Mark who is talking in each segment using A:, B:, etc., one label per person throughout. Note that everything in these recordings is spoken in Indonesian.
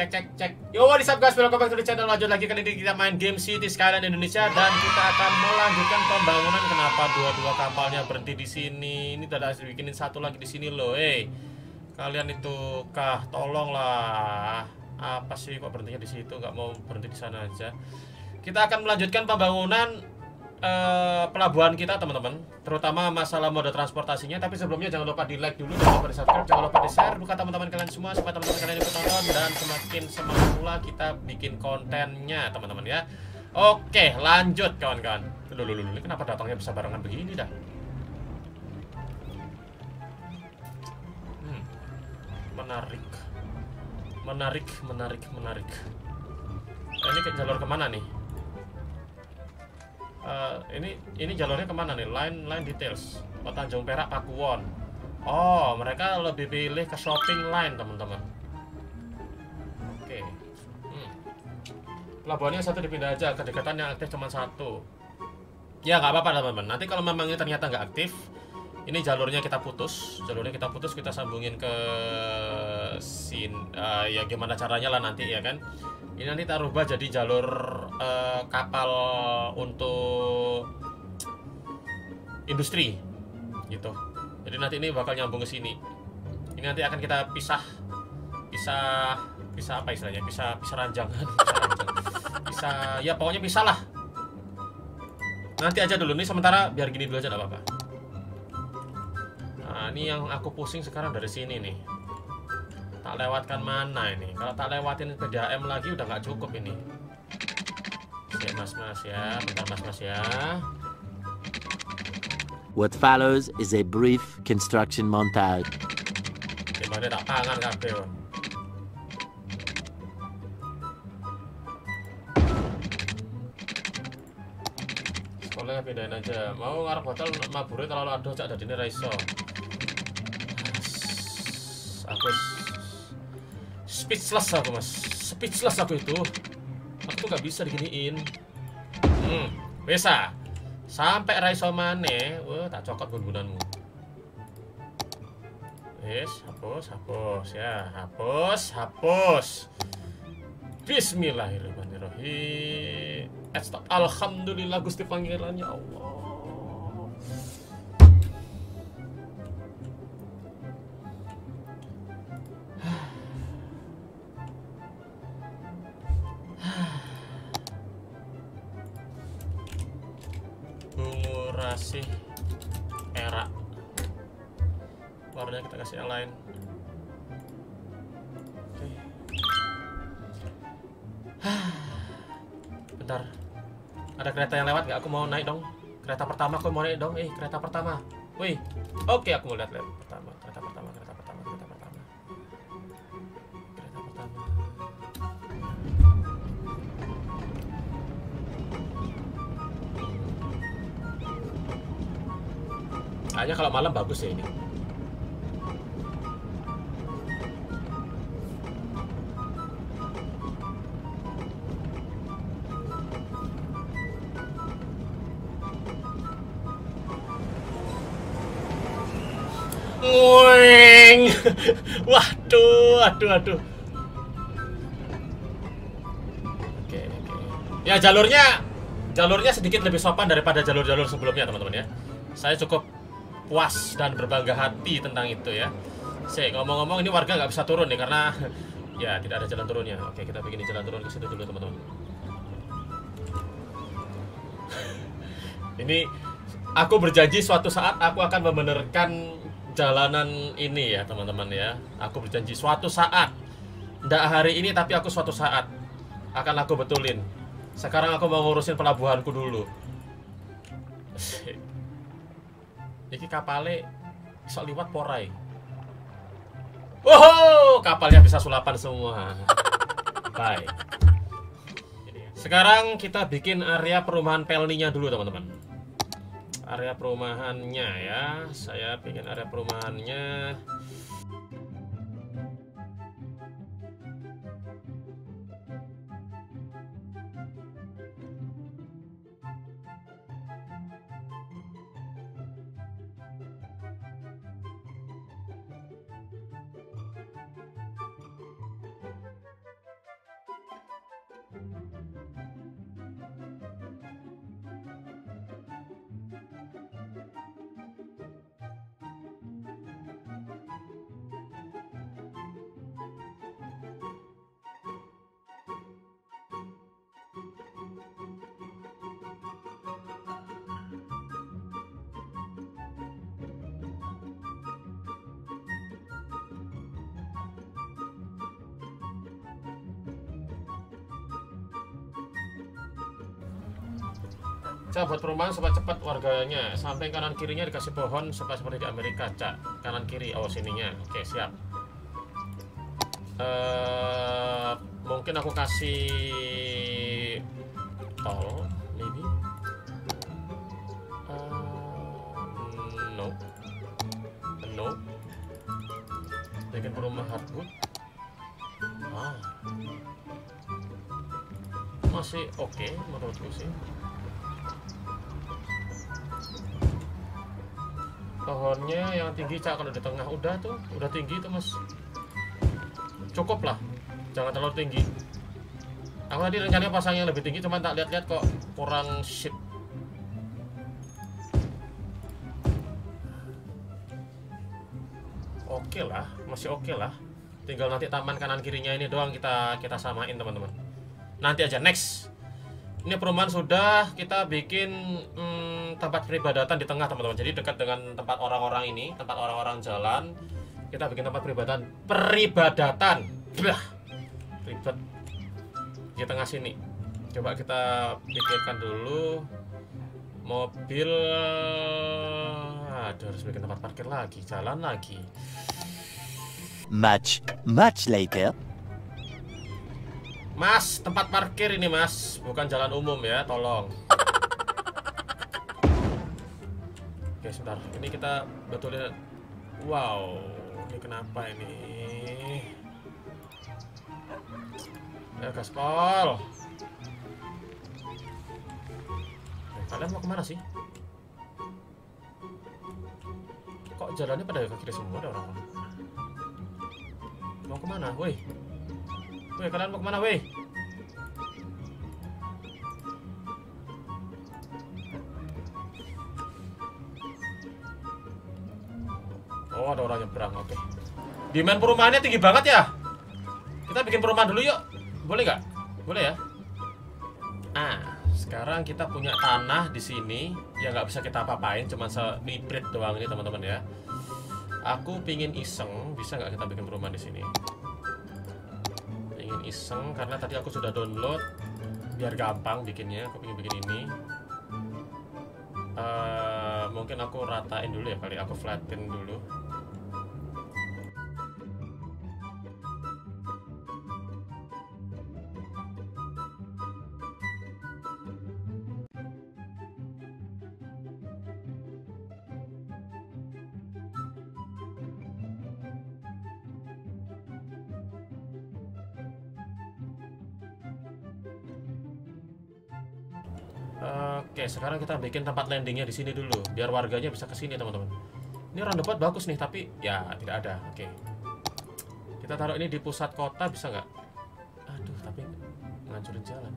A: cek cek cek. Yo what is up guys, welcome back to the channel. Lanjut lagi kali ini kita main game City Skyline Indonesia dan kita akan melanjutkan pembangunan. Kenapa dua-dua kapalnya berhenti di sini? Ini tidak harus bikinin satu lagi di sini loh. Hey, kalian itu kah tolonglah. Apa sih kok berhentinya di situ? Nggak mau berhenti di sana aja. Kita akan melanjutkan pembangunan eh, pelabuhan kita teman-teman. Terutama masalah mode transportasinya. Tapi sebelumnya jangan lupa di like dulu jangan lupa di subscribe jangan lupa di share buka teman-teman kalian semua supaya teman-teman kalian ikut nonton. Dan semakin semangat pula kita bikin kontennya teman-teman ya. Oke lanjut kawan-kawan. Dulu dulu dulu kenapa datangnya bisa barengan begini dah? Hmm, menarik. Menarik menarik menarik. Ini ke jalur ke mana nih Eh, ini ini jalurnya ke mana nih? Line line details. Oh, Tanjung Perak Pakuwon. Oh, mereka lebih pilih ke shopping line teman-teman. Oke. Hmm. Pelabuhannya satu dipindah aja. Kedekatan yang aktif cuma satu. Ya nggak apa-apa teman-teman. Nanti kalau memang ini ternyata nggak aktif, ini jalurnya kita putus. Jalurnya kita putus, kita sambungin ke sin. eh, ya gimana caranya lah nanti ya kan ini nanti kita rubah jadi jalur eh, kapal untuk industri gitu. Jadi nanti ini bakal nyambung ke sini. Ini nanti akan kita pisah pisah pisah apa istilahnya? Pisah pisah ranjang. Pisah ya pokoknya pisah lah. Nanti aja dulu. Nih sementara biar gini dulu aja gak apa-apa. Nah ini yang aku pusing sekarang dari sini nih tak lewatkan mana ini? Kalau tak lewatin PDAM lagi udah nggak cukup ini. Ya mas mas ya bentar mas mas ya.
B: What follows is a brief construction montage.
A: gimana tak pangan kabeh Wan. sekolahnya pindahin aja. Mau ngarep hotel mabure terlalu aduh cak dadine ra iso. Aku speechless aku mas. Speechless aku itu. Aku tuh gak bisa diginiin. Hmm bisa. Sampai raiso mane wah tak cokot gungunanmu Yes, hapus, hapus ya, hapus, hapus. Bismillahirrahmanirrahim. Estag- Alhamdulillah Gusti Pangeran ya Allah. Warnanya kita kasih yang lain. Oke. bentar. Ada kereta yang lewat nggak? Aku mau naik dong. Kereta pertama aku mau naik dong. Eh kereta pertama. Wih. Oke aku mau lihat lihat. Pertama kereta pertama kereta pertama kereta pertama. Kereta pertama. Kayaknya kalau malam bagus ya ini Ngueng. Waduh, waduh, waduh. Oke, oke. Ya jalurnya jalurnya sedikit lebih sopan daripada jalur-jalur sebelumnya, teman-teman ya. Saya cukup puas dan berbangga hati tentang itu ya. Saya ngomong-ngomong ini warga nggak bisa turun nih karena ya tidak ada jalan turunnya. Oke, kita bikin jalan turun ke situ dulu, teman-teman. ini aku berjanji suatu saat aku akan membenarkan jalanan ini ya teman-teman ya. Aku berjanji suatu saat tidak hari ini tapi aku suatu saat akan aku betulin. Sekarang aku mau ngurusin pelabuhanku dulu. Ini kapalnya bisa liwat porai Wow, kapalnya bisa sulapan semua. Bye. Sekarang kita bikin area perumahan pelninya dulu teman-teman area perumahannya ya. Saya bikin area perumahannya Cak buat perumahan supaya cepat warganya. Samping kanan kirinya dikasih pohon supaya seperti di Amerika Cak. Kanan kiri, oh sininya. Oke siap. Eh, Mungkin aku kasih Tol Maybe. Eh, No. No. Bikin perumahan hardwood. Ah. Masih oke menurutku sih pohonnya yang tinggi cak kalau di tengah udah tuh udah tinggi tuh mas. Cukup lah. Jangan terlalu tinggi. Aku tadi rencananya pasang yang lebih tinggi cuman tak lihat-lihat kok kurang shit. Oke lah masih oke lah. Tinggal nanti taman kanan kirinya ini doang kita kita samain teman-teman. Nanti aja next. Ini perumahan sudah kita bikin hmm, tempat peribadatan di tengah teman-teman. Jadi dekat dengan tempat orang-orang ini tempat orang-orang jalan kita bikin tempat peribadatan. Peribadatan. Blah. ribet. Di tengah sini. Coba kita pikirkan dulu. Mobil aduh harus bikin tempat parkir lagi jalan lagi.
B: Much, much later.
A: Mas, tempat parkir ini mas. Bukan jalan umum ya, tolong Oke, sebentar Ini kita betulin Wow, ini kenapa ini Ya, gaspol Eh, Kalian mau ke mana sih? Kok jalannya pada ke kiri semua ada orang-orang Mau ke mana, woi? Woi, kalian mau ke mana, woi? Oh, ada orang nyebrang, oke. Demand perumahannya tinggi banget ya? Kita bikin perumahan dulu yuk. Boleh nggak? Boleh ya? Ah, sekarang kita punya tanah di sini yang nggak bisa kita apa-apain, cuma seliprit doang ini teman-teman ya. Aku pingin iseng, bisa nggak kita bikin perumahan di sini? Pingin iseng karena tadi aku sudah download biar gampang bikinnya. Aku pingin bikin ini. Eh, mungkin aku ratain dulu ya kali, aku flatten dulu. Oke, sekarang kita bikin tempat landingnya di sini dulu, biar warganya bisa ke sini, teman-teman. Ini roundabout bagus nih, tapi ya tidak ada. Oke. Kita taruh ini di pusat kota bisa nggak? Aduh, tapi ngancurin jalan.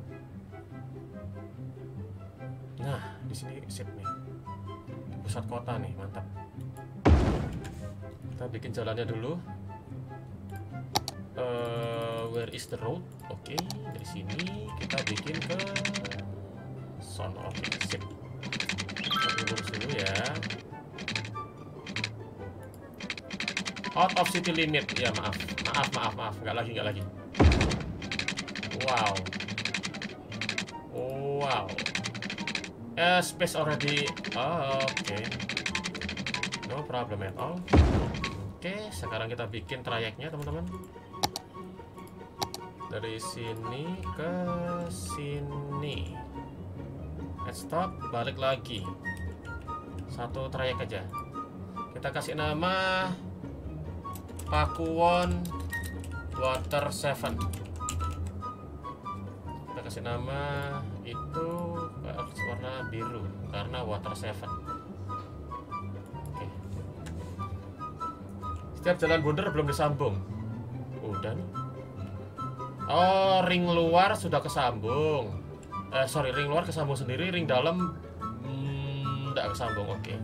A: Nah, di sini sip nih. Di pusat kota nih, mantap. Kita bikin jalannya dulu. Eh, where is the road? Oke, dari sini kita bikin ke sono oke sip Kita dulu ya. Out of city limit. Ya maaf. Maaf maaf maaf. Nggak lagi nggak lagi. Wow. Wow. Eh space already oh, oke. No problem at all. Oke sekarang kita bikin trayeknya teman-teman. Dari sini ke sini stop balik lagi. Satu trayek aja. Kita kasih nama Pakuwon Water Seven. Kita kasih nama itu eh, warna biru karena Water Seven. Setiap jalan bundar belum disambung. Udah Oh, ring luar sudah kesambung. Eh, sorry, ring luar kesambung sendiri, ring dalam hmm, nggak kesambung. Oke.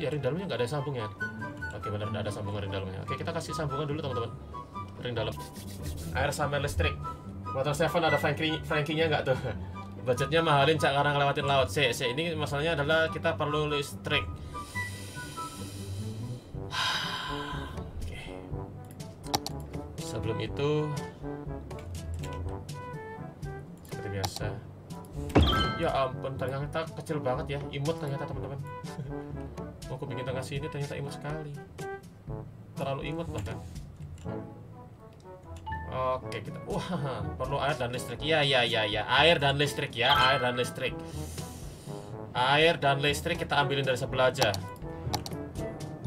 A: Ya, ring dalamnya nggak ada sambungnya. Oke, benar nggak ada sambungan ring dalamnya. Oke, kita kasih sambungan dulu teman-teman. Ring dalam. Air sama listrik. Water Seven ada Frankie Frankie-nya nggak tuh? Budgetnya mahalin cak karena ngelewatin laut. C, C ini masalahnya adalah kita perlu listrik. Oke. Sebelum itu seperti biasa. Ya ampun, ternyata kecil banget ya. Imut ternyata teman-teman. Mau aku bikin tengah sini ternyata imut sekali. Terlalu imut bahkan. Oke, kita wah, perlu air dan listrik. Ya, ya, ya, ya. Air dan listrik ya, air dan listrik. Air dan listrik kita ambilin dari sebelah aja.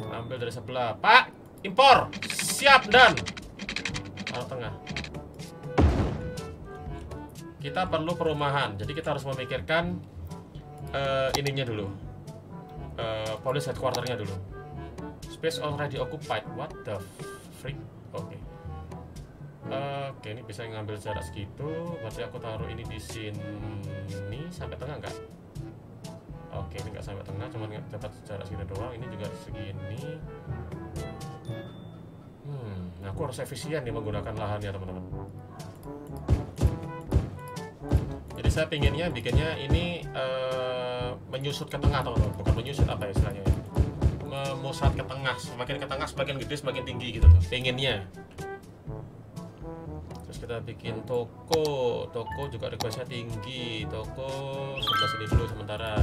A: Ambil dari sebelah. Pak, impor. Siap dan tengah. Kita perlu perumahan. Jadi kita harus memikirkan eh, ininya dulu. Eh, police headquarternya dulu. Space already occupied. What the freak? Oke. Oke, ini bisa ngambil jarak segitu. Berarti aku taruh ini di sini sampai tengah enggak? Oke, ini enggak sampai tengah, cuma dapat jarak segitu doang. Ini juga segini. Hmm, aku harus efisien nih menggunakan lahan ya teman-teman. Saya pinginnya bikinnya ini eh, menyusut ke tengah teman-teman, bukan menyusut apa ya istilahnya ya? Memusat ke tengah, semakin ke tengah semakin gede semakin tinggi gitu tuh. Pinginnya. Kita bikin toko. Toko juga requestnya tinggi. Toko sebelah sini dulu sementara.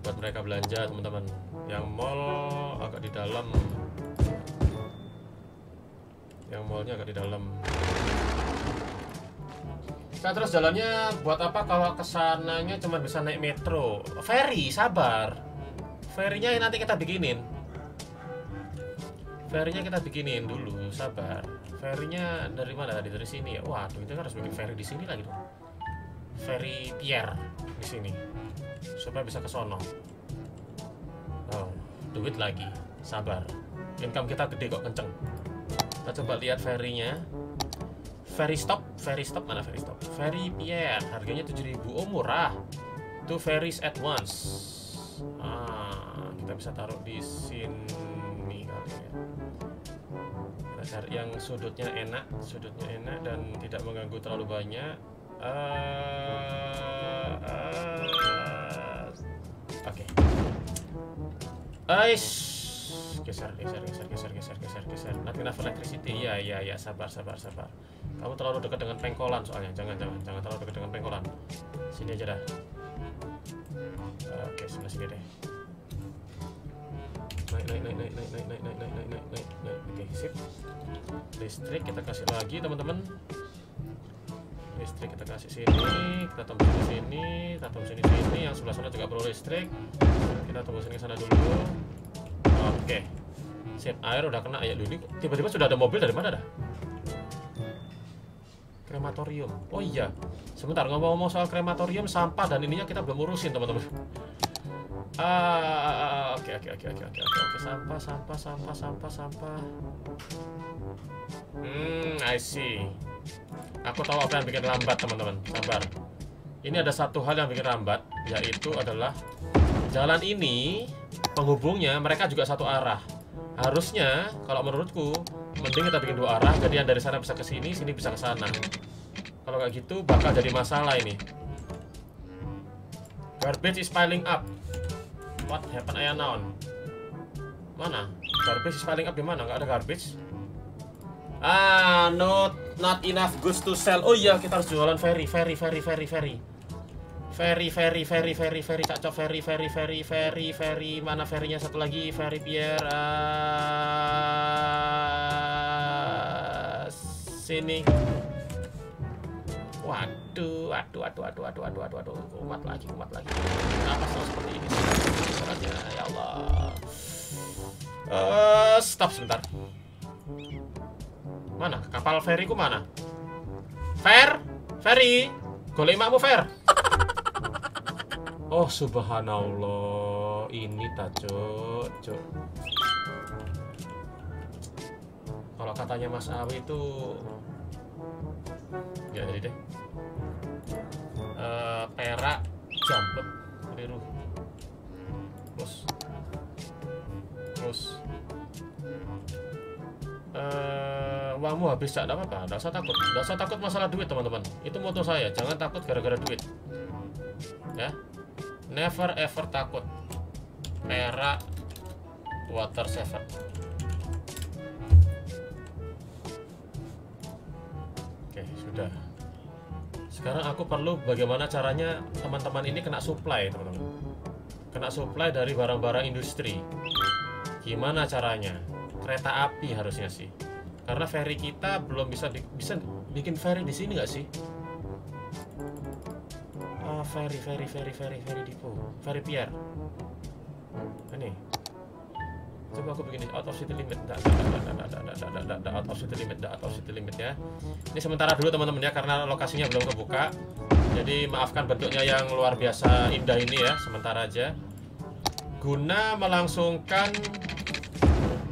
A: Buat mereka belanja teman-teman. Yang mall agak di dalam. Yang mallnya agak di dalam Nah terus jalannya buat apa kalau ke sananya cuma bisa naik metro? Ferry sabar. Ferrynya nanti kita bikinin. Ferrynya kita bikinin dulu sabar. Ferrynya dari mana? Tadi dari sini ya? Waduh itu kan harus bikin ferry di sini lagi dong. Ferry pier di sini supaya bisa ke sono. Oh duit lagi sabar. Income kita gede kok kenceng. Kita coba lihat ferrynya ferry stop ferry stop mana ferry stop? Ferry pier harganya 7000 oh murah. Two ferries at once. Ah kita bisa taruh di sini kali ya. Yang sudutnya enak sudutnya enak dan tidak mengganggu terlalu banyak. Uh, uh, oke. Okay. Ais geser geser geser geser geser geser geser nanti enough electricity iya iya iya sabar sabar sabar kamu terlalu dekat dengan pengkolan soalnya jangan jangan jangan terlalu dekat dengan pengkolan sini aja dah oke okay, sini deh naik naik naik naik naik naik naik naik naik naik naik naik oke sip listrik kita kasih lagi teman-teman listrik kita kasih sini kita tembus di sini kita tembus sini sini yang sebelah sana juga perlu listrik kita tembus ke sana dulu oke sip air udah kena ya dulu tiba-tiba sudah ada mobil dari mana dah krematorium oh iya sebentar ngomong-ngomong soal krematorium sampah dan ininya kita belum urusin teman-teman Ah, oke oke oke oke oke oke oke sampah sampah sampah sampah sampah. Hmm, I see. Aku tahu apa yang bikin lambat teman-teman. Sabar. Ini ada satu hal yang bikin lambat, yaitu adalah jalan ini penghubungnya mereka juga satu arah. Harusnya kalau menurutku mending kita bikin dua arah, jadi yang dari sana bisa ke sini, sini bisa ke sana. Kalau kayak gitu bakal jadi masalah ini. Garbage is piling up. What happened ayah naon? Mana? Garbage is paling up di mana? Gak ada garbage. Ah, not not enough goods to sell. Oh iya, kita harus jualan ferry, ferry, ferry, ferry, ferry. Ferry, ferry, ferry, ferry, ferry, cacok ferry, ferry, ferry, ferry, ferry. Mana ferrynya satu lagi? Ferry Pierre. Uh, sini. Waduh, waduh, waduh, waduh, waduh, waduh, waduh, waduh, kumat lagi, kumat lagi. Kenapa selalu seperti ini? Caranya, ya Allah. Uh, stop sebentar. Mana? Kapal feriku mana? Fer? Ferry? Golek makmu Fer? Oh, subhanallah. Ini tak, Cuk. Kalau katanya Mas Awi itu ya jadi deh. Eh, perak jambet keliru. Terus. Terus. Eh uangmu habis tidak apa-apa. Tidak usah takut. Tidak usah takut masalah duit teman-teman. Itu moto saya. Jangan takut gara-gara duit. Ya never ever takut. Perak water saver oke sudah. Sekarang aku perlu bagaimana caranya teman-teman ini kena supply teman-teman. Kena supply dari barang-barang industri. Gimana caranya? Kereta api harusnya sih. Karena ferry kita belum bisa bi- bisa bikin ferry di sini nggak sih Ferry Ferry Ferry Ferry Ferry depo, Ferry Pier. Ini. Coba aku bikin out of city limit. Tidak out of city limit tidak out of city limit ya. Ini sementara dulu teman-teman ya karena lokasinya belum kebuka. Jadi maafkan bentuknya yang luar biasa indah ini ya sementara aja. Guna melangsungkan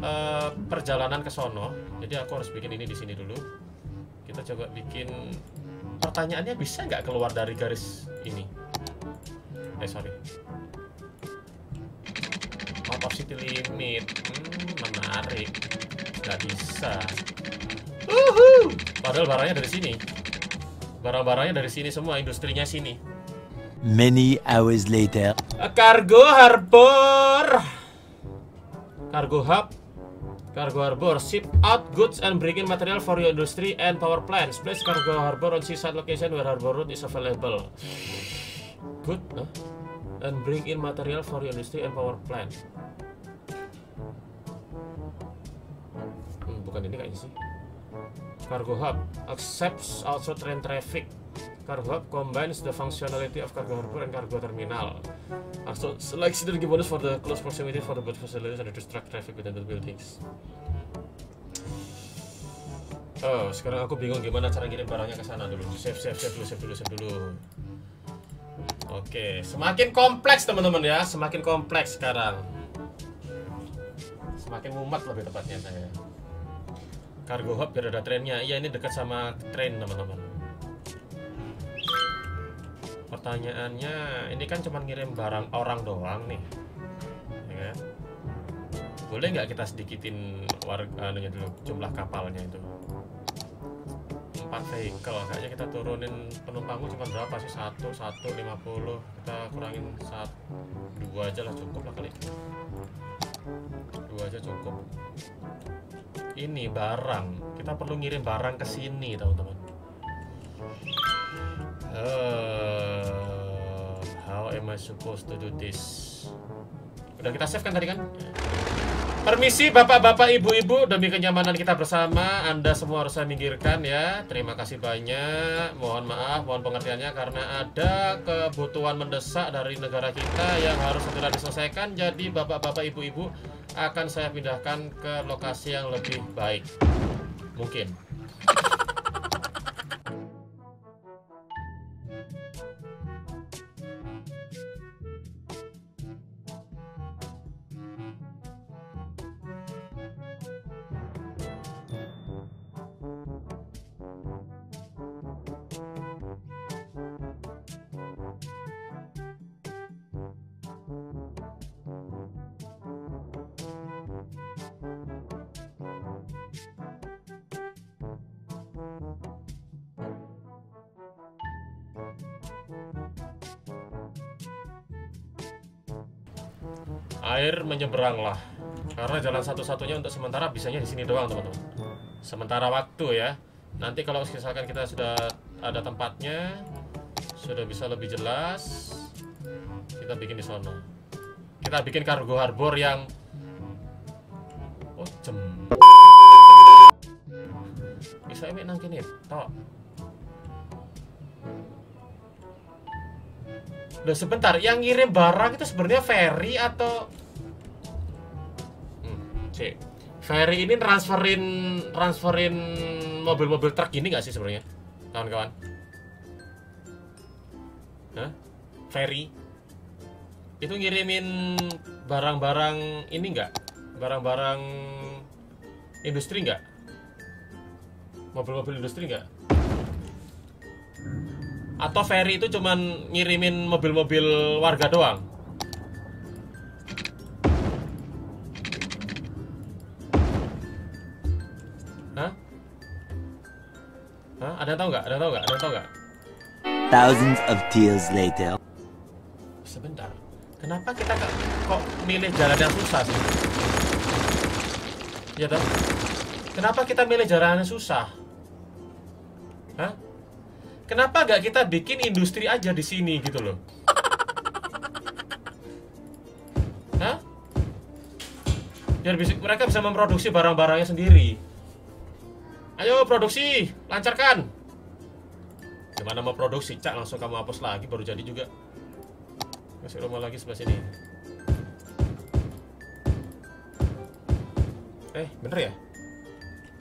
A: uh, perjalanan ke sono. Jadi aku harus bikin ini di sini dulu. Kita coba bikin pertanyaannya bisa nggak keluar dari garis ini eh sorry out of city limit hmm, menarik nggak bisa Uhu. padahal barangnya dari sini barang-barangnya dari sini semua industrinya sini
B: Many hours later.
A: Cargo Harbor. Cargo Hub. Cargo Harbor. Ship out goods and bring in material for your industry and power plants. Place Cargo Harbor on seaside location where harbor road is available. Good. Huh? And bring in material for your industry and power plant. Hmm, bukan ini kayaknya sih. Cargo Hub accepts also train traffic. Cargo Hub combines the functionality of cargo harbor and cargo terminal. Also, like synergy bonus for the close proximity for the boat facilities and reduce truck traffic within the buildings. Oh, sekarang aku bingung gimana cara ngirim barangnya ke sana dulu. Save, save, save dulu, save dulu, save dulu. Oke, semakin kompleks teman-teman ya, semakin kompleks sekarang. Semakin mumet lebih tepatnya saya. Cargo Hub biar ada trennya. Iya, ini dekat sama train teman-teman. Pertanyaannya, ini kan cuma ngirim barang orang doang nih, ya kan? Boleh nggak kita sedikitin warga anunya dulu jumlah kapalnya itu? Empat vehicle, kayaknya kita turunin penumpangku cuma berapa sih? Satu, satu, lima puluh. Kita kurangin satu, dua aja lah cukup lah kali. Dua aja cukup. Ini barang, kita perlu ngirim barang ke sini teman-teman. Uh, am I supposed to do this? Udah kita save kan tadi kan? Permisi bapak-bapak, ibu-ibu demi kenyamanan kita bersama, Anda semua harus saya minggirkan ya. Terima kasih banyak. Mohon maaf, mohon pengertiannya karena ada kebutuhan mendesak dari negara kita yang harus segera diselesaikan. Jadi bapak-bapak, ibu-ibu akan saya pindahkan ke lokasi yang lebih baik. Mungkin. Air menyeberang lah karena jalan satu-satunya untuk sementara bisanya di sini doang teman-teman. Sementara waktu ya. Nanti kalau misalkan kita sudah ada tempatnya sudah bisa lebih jelas kita bikin di sono. Kita bikin cargo harbor yang oh jem. Bisa ini nang kene tok Udah sebentar, yang ngirim barang itu sebenarnya ferry atau hmm, cek. Ferry ini transferin transferin mobil-mobil truk gini nggak sih sebenarnya, kawan-kawan? Hah? Ferry itu ngirimin barang-barang ini nggak? Barang-barang industri nggak? Mobil-mobil industri nggak? Atau ferry itu cuman ngirimin mobil-mobil warga doang? Hah? Hah? Ada yang tahu nggak? Ada yang tahu nggak? Ada yang tahu nggak?
B: Thousands of tears later.
A: Sebentar. Kenapa kita kok, kok milih jalan yang susah sih? Ya toh? Kenapa kita milih jalan yang susah? Kenapa gak kita bikin industri aja di sini gitu loh? Hah? Biar bisa, mereka bisa memproduksi barang-barangnya sendiri. Ayo produksi, lancarkan. Gimana mau produksi? Cak langsung kamu hapus lagi baru jadi juga. Masih rumah lagi sebelah sini. Eh, bener ya?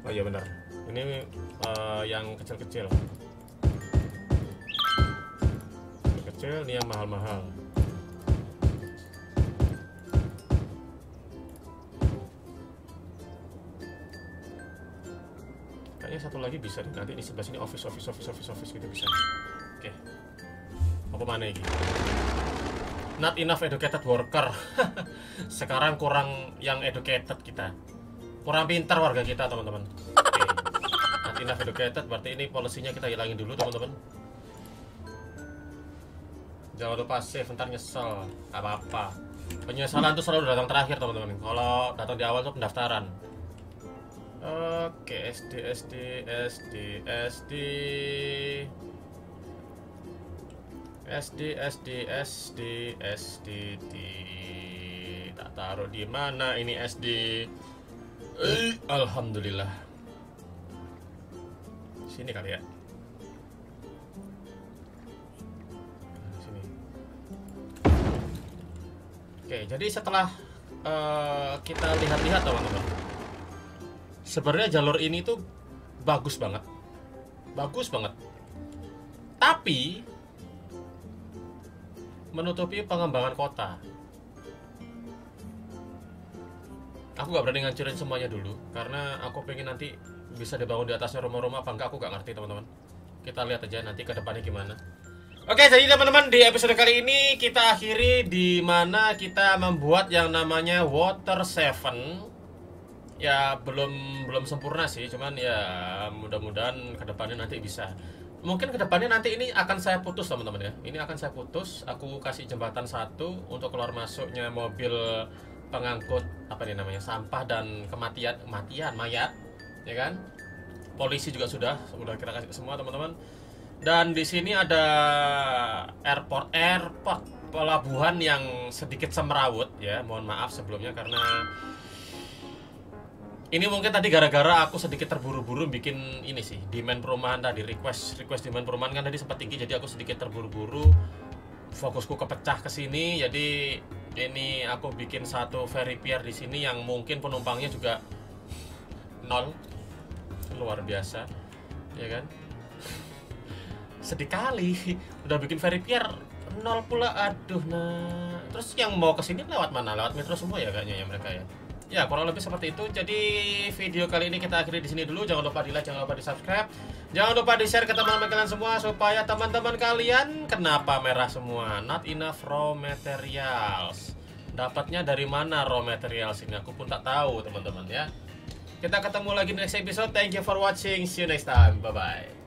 A: Oh iya bener. Ini eh, yang kecil-kecil. Kecil ini yang mahal-mahal. Kayaknya satu lagi bisa deh. Nanti di sebelah sini office, office, office, office, office gitu bisa. Oke. Apa mana ini? Not enough educated worker. Sekarang kurang yang educated kita. Kurang pintar warga kita, teman-teman. Oke. Not enough educated berarti ini polisinya kita hilangin dulu, teman-teman. Jangan lupa save, ntar nyesel. Gak apa-apa. Penyesalan itu selalu datang terakhir, teman-teman. Kalau datang di awal itu pendaftaran. Oke, SD, SD, SD, SD. SD, SD, SD, SD, di tak taruh di mana ini SD? Eh, Alhamdulillah. Sini kali ya. Oke, jadi setelah eh, kita lihat-lihat teman-teman, sebenarnya jalur ini tuh bagus banget, bagus banget. Tapi menutupi pengembangan kota. Aku nggak berani ngancurin semuanya dulu karena aku pengen nanti bisa dibangun di atasnya rumah-rumah apa enggak aku nggak ngerti teman-teman. Kita lihat aja nanti ke depannya gimana. Oke, jadi teman-teman di episode kali ini kita akhiri di mana kita membuat yang namanya Water Seven. Ya belum belum sempurna sih, cuman ya mudah-mudahan ke depannya nanti bisa. Mungkin ke depannya nanti ini akan saya putus teman-teman ya. Ini akan saya putus. Aku kasih jembatan satu untuk keluar masuknya mobil pengangkut apa nih namanya sampah dan kematian kematian mayat, ya kan? Polisi juga sudah sudah kita kasih semua teman-teman. Dan di sini ada airport airport pelabuhan yang sedikit semrawut ya. Mohon maaf sebelumnya karena ini mungkin tadi gara-gara aku sedikit terburu-buru bikin ini sih demand perumahan tadi request request demand perumahan kan tadi sempat tinggi jadi aku sedikit terburu-buru. Fokusku kepecah ke sini jadi ini aku bikin satu ferry pier di sini yang mungkin penumpangnya juga nol. Luar biasa ya kan sedih kali udah bikin ferry pier nol pula. Aduh nah. Terus yang mau ke sini lewat mana? Lewat metro semua ya kayaknya ya mereka ya? Ya kurang lebih seperti itu. Jadi video kali ini kita akhiri di sini dulu. Jangan lupa di like jangan lupa di subscribe jangan lupa di share ke teman-teman kalian semua supaya teman-teman kalian kenapa merah semua? Not enough raw materials. Dapatnya dari mana raw materials ini? Aku pun tak tahu teman-teman ya. Kita ketemu lagi di next episode. Thank you for watching. See you next time. Bye bye